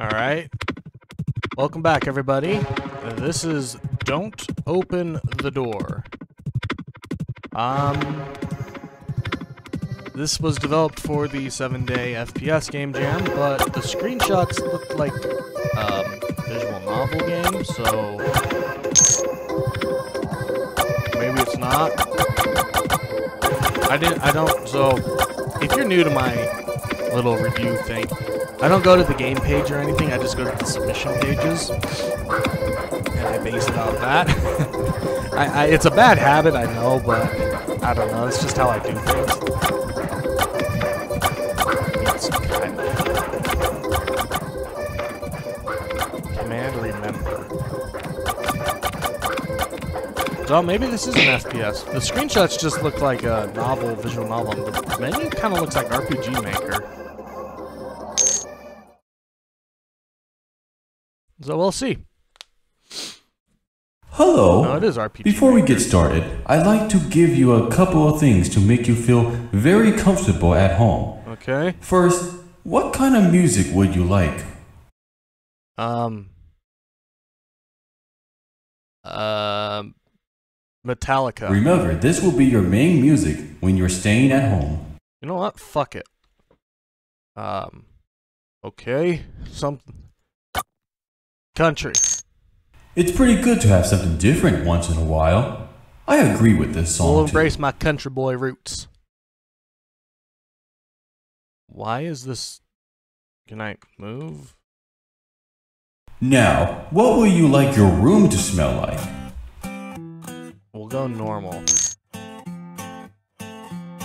Alright. Welcome back, everybody. This is Don't Open the Door. Um. This was developed for the 7 day FPS game jam, but the screenshots look like um, visual novel game, so. Maybe it's not. I didn't. I don't. So, if you're new to my little review thing, I don't go to the game page or anything. I just go to the submission pages, and I base it off that. I, I, it's a bad habit, I know, but I don't know. It's just how I do things. Command remember. So maybe this is an FPS. The screenshots just look like a novel, visual novel. The menu kind of looks like RPG Maker. So we'll see. Hello. No, it is RPG. Before we get started, I'd like to give you a couple of things to make you feel very comfortable at home. Okay. First, what kind of music would you like? Um. Um. Metallica. Remember, this will be your main music when you're staying at home. You know what? Fuck it. Um. Okay. Something. Country. It's pretty good to have something different once in a while. I agree with this song. We'll too. embrace my country boy roots. Why is this? Can I move? Now, what will you like your room to smell like? We'll go normal.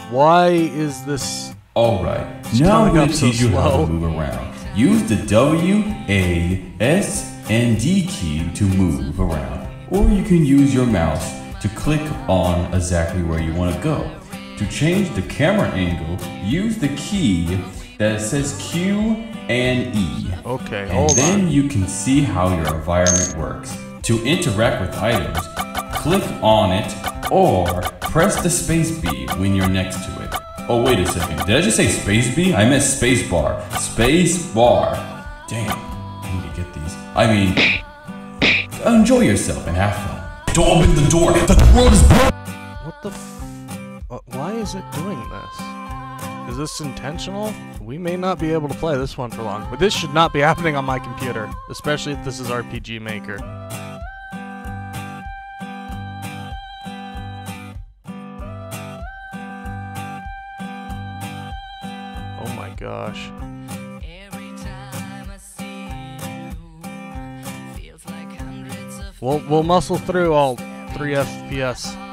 Why is this? Alright, now I'm going up to so teach you how to move around. Use the W, A, S, and D key to move around. Or you can use your mouse to click on exactly where you want to go. To change the camera angle, use the key that says Q and E. Okay, And then on. you can see how your environment works. To interact with items, click on it or press the space B when you're next to it. Oh, wait a second. Did I just say space B? I meant space bar. Space bar. Damn. I mean, enjoy yourself and have fun. Don't open the door. The world is broken. What the? F- uh, why is it doing this? Is this intentional? We may not be able to play this one for long, but this should not be happening on my computer, especially if this is RPG Maker. Oh my gosh. We'll we'll muscle through all three FPS.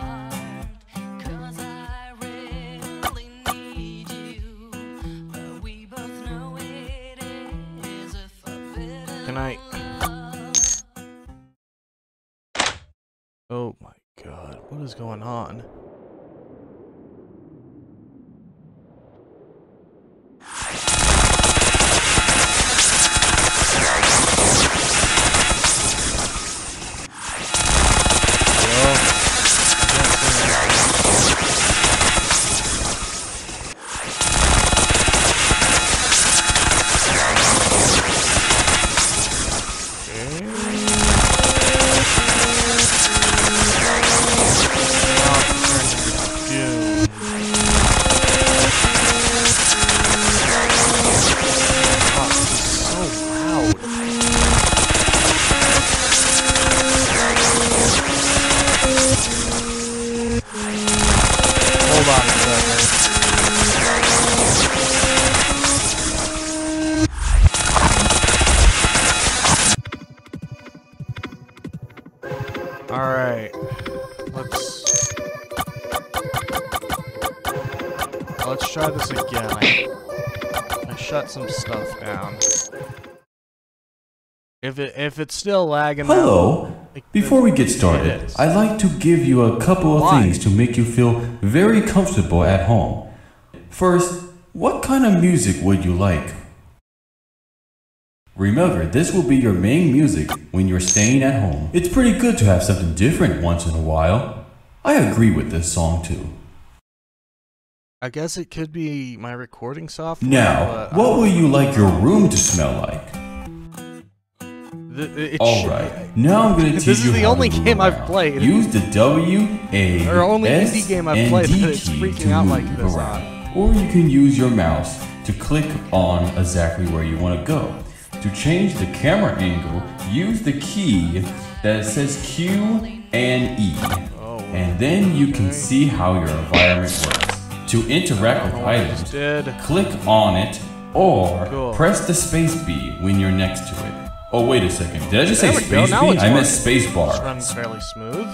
Alright. Let's Let's try this again. I, I shut some stuff down. If it if it's still lagging Hello. like, Before we get started. I'd like to give you a couple of Why? things to make you feel very comfortable at home. First, what kind of music would you like? Remember, this will be your main music when you're staying at home. It's pretty good to have something different once in a while. I agree with this song too. I guess it could be my recording software. Now, what would you like your room to smell like? The, All right. Now I'm gonna teach This is you the only to game I've around. played. Use the W, A, Or only S, indie game I've and played D that it's freaking to out like this around. Or you can use your mouse to click on exactly where you want to go. To change the camera angle, use the key that says Q and E. Oh, And then you can see how your environment works. To interact with oh, items, click on it or Cool. press the space B when you're next to it. Oh, wait a second. Did I just say There space B? it's I meant space It's bar. running fairly smooth.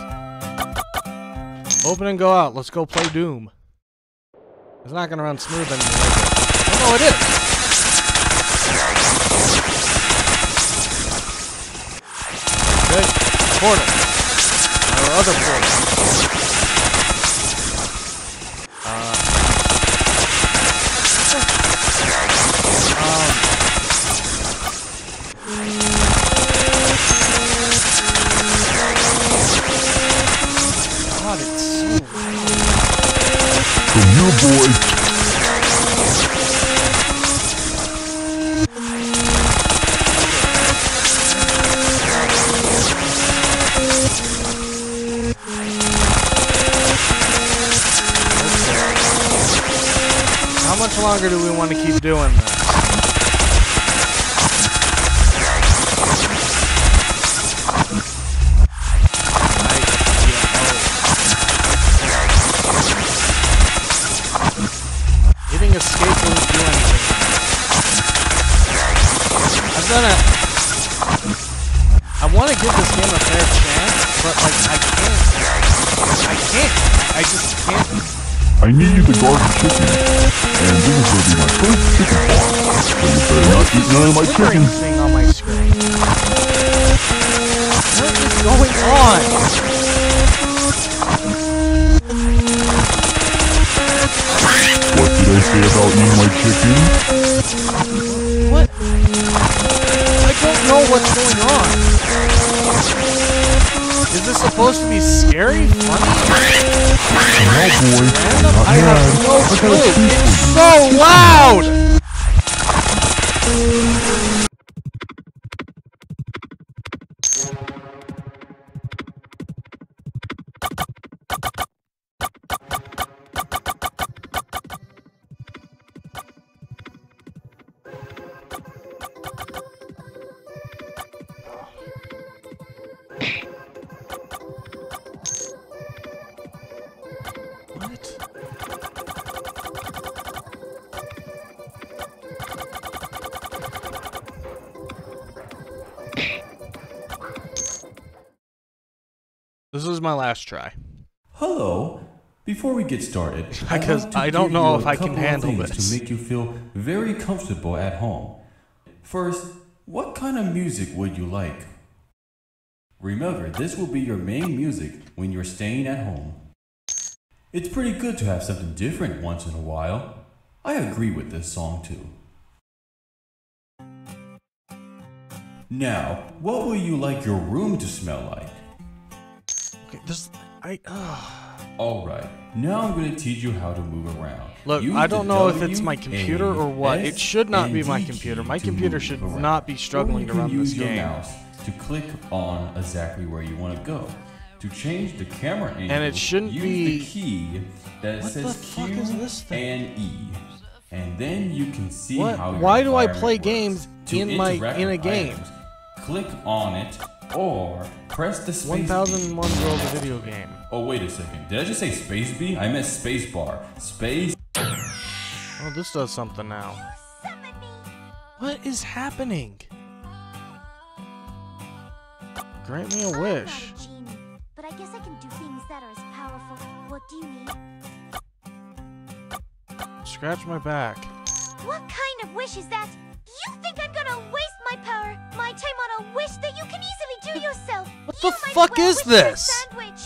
Open and go out. Let's go play Doom. It's not gonna run smooth anymore. Oh no, it is. Portal. Our other portal. Longer do we want to keep doing this? Hitting escape won't do anything. I've done it. I want to give this game a fair chance, but like I can't. I can't. I just can't. I need you to guard the chicken. And this is gonna be my first chicken farm. So you better not eat none of my chicken. on my screen. What is going on? What did I say about eating my chicken? What? I don't know what's going on. Is this supposed to be scary? Funny? Now, boy, Random? not I have no I got a clue. It's so loud! This is my last try. Hello. Before we get started, Because like I don't know if I can handle this. to make you feel very comfortable at home. First, what kind of music would you like? Remember, this will be your main music when you're staying at home. It's pretty good to have something different once in a while. I agree with this song too. Now, what will you like your room to smell like? Okay, this I uh, Alright, now I'm going to teach you how to move around. look. Use I don't know if it's my computer or what. It should not be my computer. My computer should around. not be struggling to run this game. mouse to click on exactly where you want to go. To change the camera angle, And it shouldn't use be- the key that What says the fuck Q is this thing? and E. And then you can see What? how Why do I play works. games in my- in a game? items, click on it or press the space One key. thousand one girls a video game. Oh wait a second. Did I just say space B? I meant space bar. Space. Oh, this does something now. What is happening? Grant me a I'm wish. not a genie, but I guess I can do things that are as powerful. What do you need? Scratch my back. What kind of wish is that? You think I'm gonna waste my power, my time on a wish that you can easily do yourself? What You the fuck well is wish for a this? Sandwich.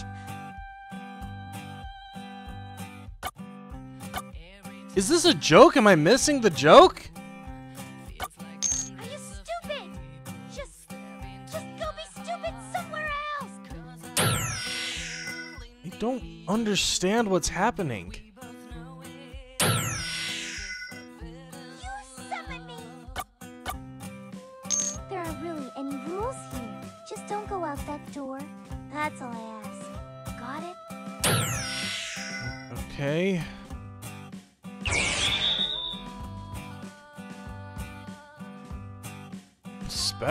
Is this a joke? Am I missing the joke? Are you stupid? Just, just go be stupid somewhere else. I don't understand what's happening.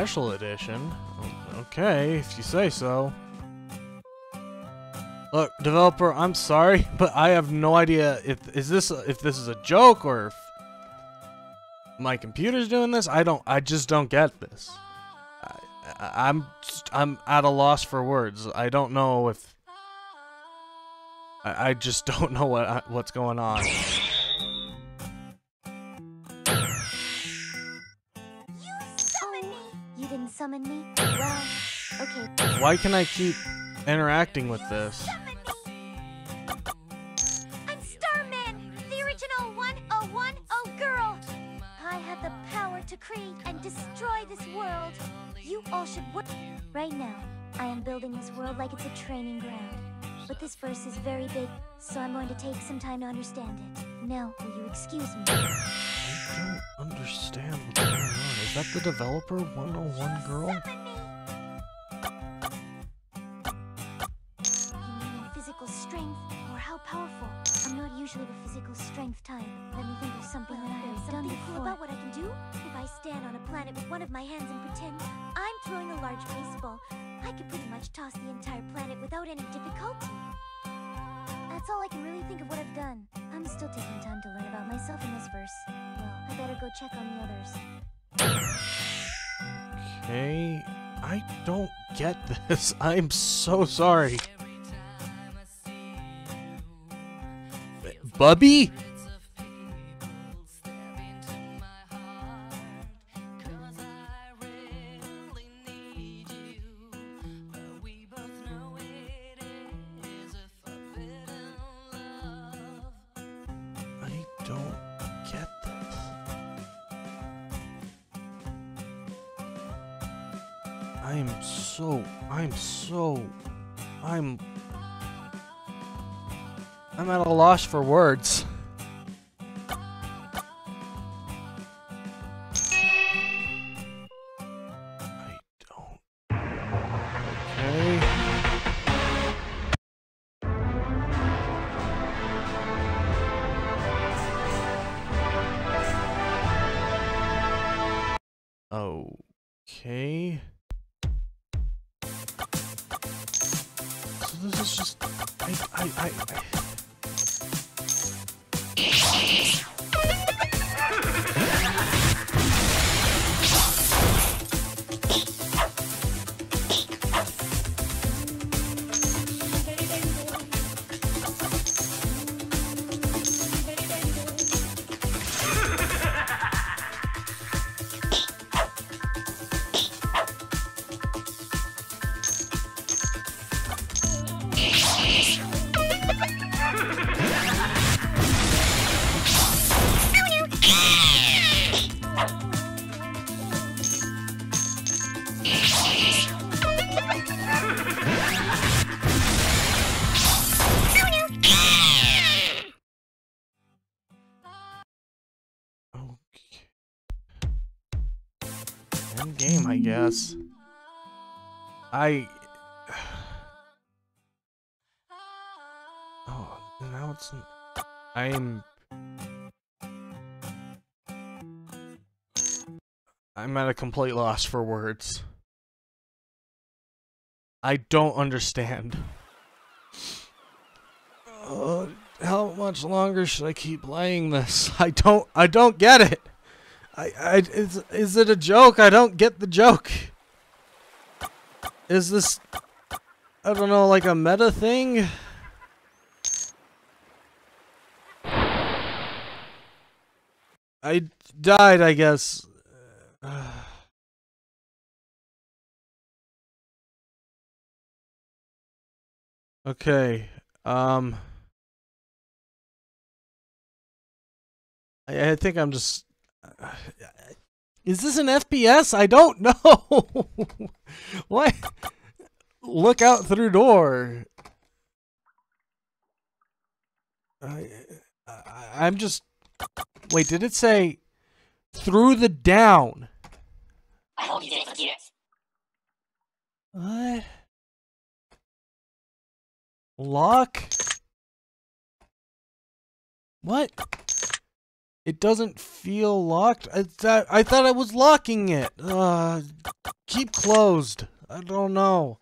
Special edition? Oh, okay, if you say so. Look, developer, I'm sorry, but I have no idea if is this if this is a joke or if my computer's doing this. I don't. I just don't get this. I, I'm I'm at a loss for words. I don't know if I, I just don't know what what's going on. Summon me? Well, okay. Why can I keep interacting with this? I'm Starman, the original 1010 girl. I have the power to create and destroy this world. You all should work. Right now, I am building this world like it's a training ground. But this verse is very big, so I'm going to take some time to understand it. Now, will you excuse me? I don't understand what's going on. Is that the developer 101 girl? You mean physical strength or how powerful? I'm not usually the physical strength type. Let me think of something that I have done before. about what I can do? If I stand on a planet with one of my hands and pretend I'm throwing a large baseball, I could pretty much toss the entire planet without any difficulty. That's all I can really think of what I've done. I'm still taking time to learn about myself in this verse. Well, I better go check on the others. Okay, I don't get this. I'm so sorry. Bubby? I'm at a loss for words. Game, I guess. I. Oh, now it's. I'm. I'm at a complete loss for words. I don't understand. Uh, how much longer should I keep playing this? I don't. I don't get it. I. I. Is. Is it a joke? I don't get the joke. Is this? I don't know, like a meta thing. I died, I guess. okay. Um. I, I think I'm just. Is this an FPS? I don't know. what? Look out through door. I, I, I'm just. Wait, did it say through the down? I hope you did it for years. What? Lock? What? It doesn't feel locked. I thought I thought I was locking it. Uh, keep closed. I don't know.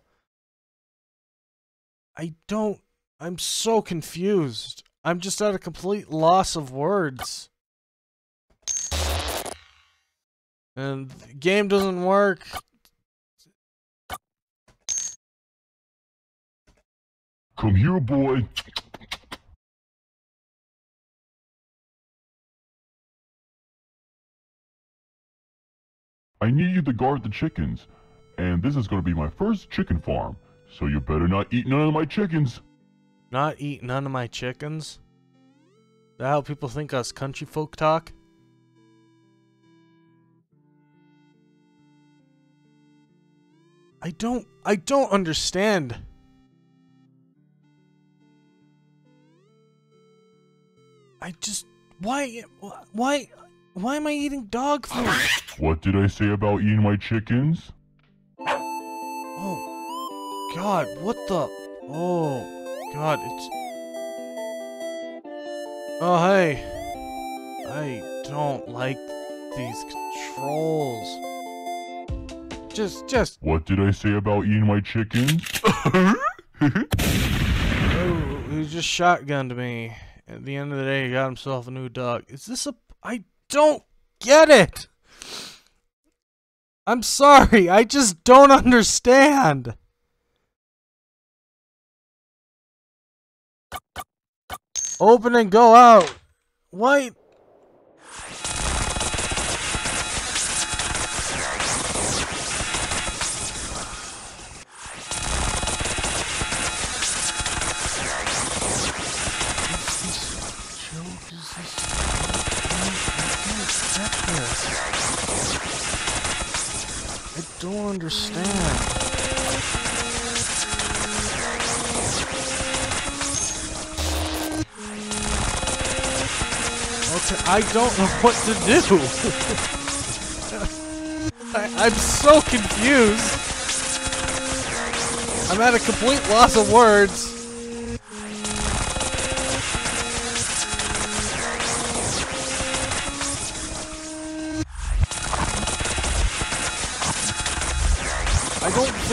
I don't. I'm so confused. I'm just at a complete loss of words. And the game doesn't work. Come here, boy. I need you to guard the chickens, and this is gonna be my first chicken farm, so you better not eat none of my chickens. Not eat none of my chickens? That how people think us country folk talk? I don't I don't understand. I just why why why am I eating dog food? What did I say about eating my chickens? Oh god, what the Oh god, it's Oh hey. I don't like these controls. Just just What did I say about eating my chickens? oh, he just shotgunned me. At the end of the day, he got himself a new dog. Is this a I don't get it. I'm sorry. I just don't understand. Open and go out. Why? Don't understand. I don't know what to do. I, I'm so confused. I'm at a complete loss of words.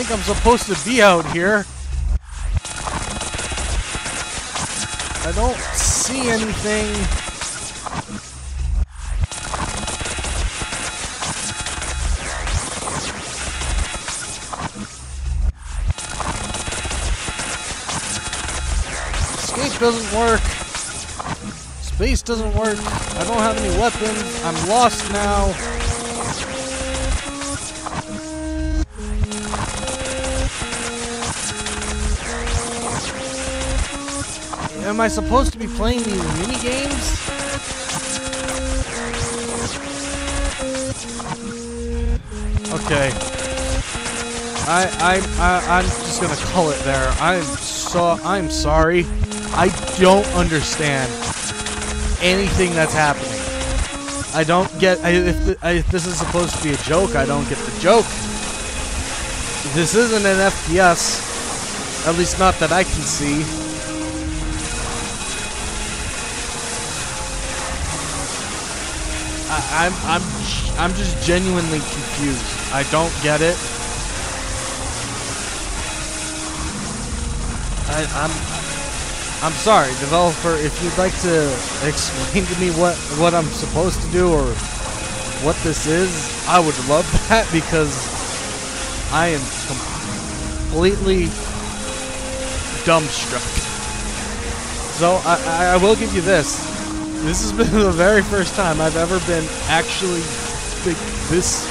Think I'm supposed to be out here. I don't see anything. Escape doesn't work. Space doesn't work. I don't have any weapons. I'm lost now. Am I supposed to be playing these mini games? Okay. I I I I'm just gonna call it there. I'm so I'm sorry. I don't understand anything that's happening. I don't get I, if, th- I, if this is supposed to be a joke. I don't get the joke. This isn't an FPS, at least not that I can see. I'm I'm I'm just genuinely confused. I don't get it. I, I'm I'm sorry, developer. If you'd like to explain to me what what I'm supposed to do or what this is, I would love that because I am completely dumbstruck. So I, I will give you this. This has been the very first time I've ever been actually this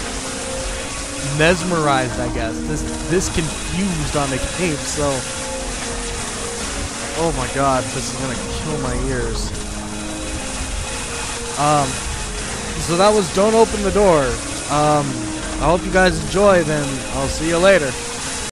mesmerized, I guess. This this confused on the game. So, oh my god, this is gonna kill my ears. Um, so that was Don't Open the Door. Um, I hope you guys enjoy. Then I'll see you later.